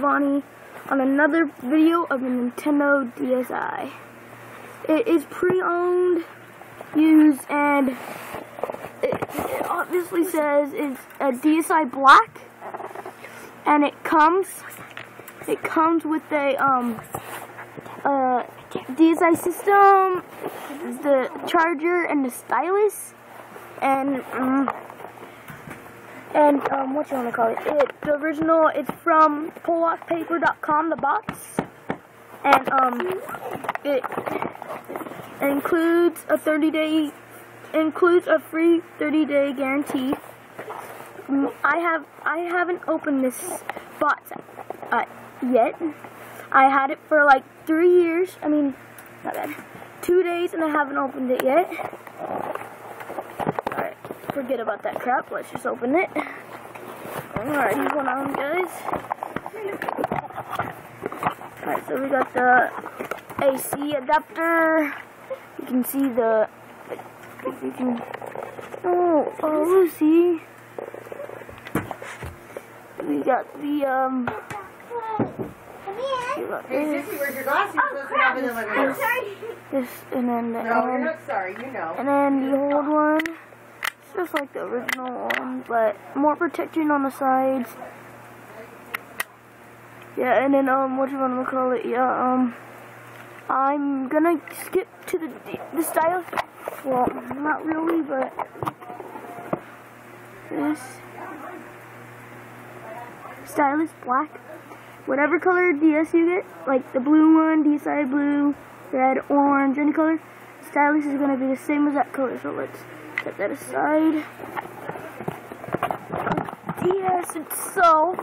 Giovanni on another video of a Nintendo DSi. It is pre-owned, used, and it, obviously says it's a DSi Black, and it comes, it comes with a um, uh, DSi system, the charger, and the stylus, and um, and um, what you want to call it? It the original. It's from PollockPaper.com. The box, and um, it includes a 30 day includes a free 30 day guarantee. Mm, I have I haven't opened this box uh, yet. I had it for like three years. I mean, not bad. Two days, and I haven't opened it yet forget about that crap. Let's just open it. Alright, hold on, guys. Alright, so we got the AC adapter. You can see the. You can. Oh, oh, see. We got the um. Hey, Sissy, where's your glasses? You're supposed to have it in the This, and then the. No, you're not sorry. You know. And then the old one just like the original one, but more protection on the sides. Yeah, and then, um, what you want to call it? Yeah, um, I'm gonna skip to the, the style. Well, not really, but this stylus black. Whatever color DS you get, like the blue one, DSi blue, red, orange, any color, stylus is gonna be the same as that color. So let's Set that aside. DS itself.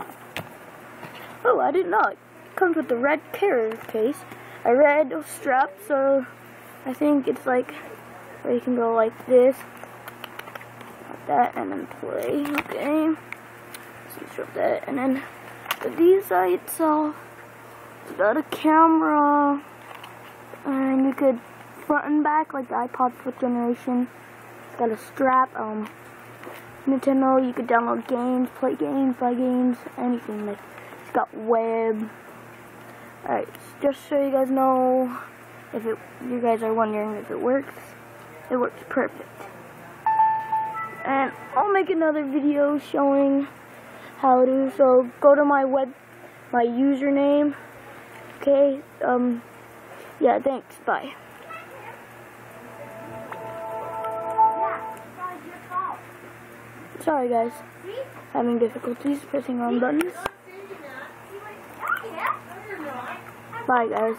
Oh, I didn't. It comes with the red carrier case. A red strap, so I think it's like where you can go like this. Like that, and then play. Okay. So that, and then the DSi itself. It's got a camera, and you could front and back like the iPod 4th generation got a strap, um, Nintendo, you could download games, play games, buy games, anything, like, it's got web, alright, just so you guys know, if it, you guys are wondering if it works, it works perfect, and I'll make another video showing how to, so go to my web, my username, okay, um, yeah, thanks, bye. Sorry guys, having difficulties pressing on buttons. Bye guys.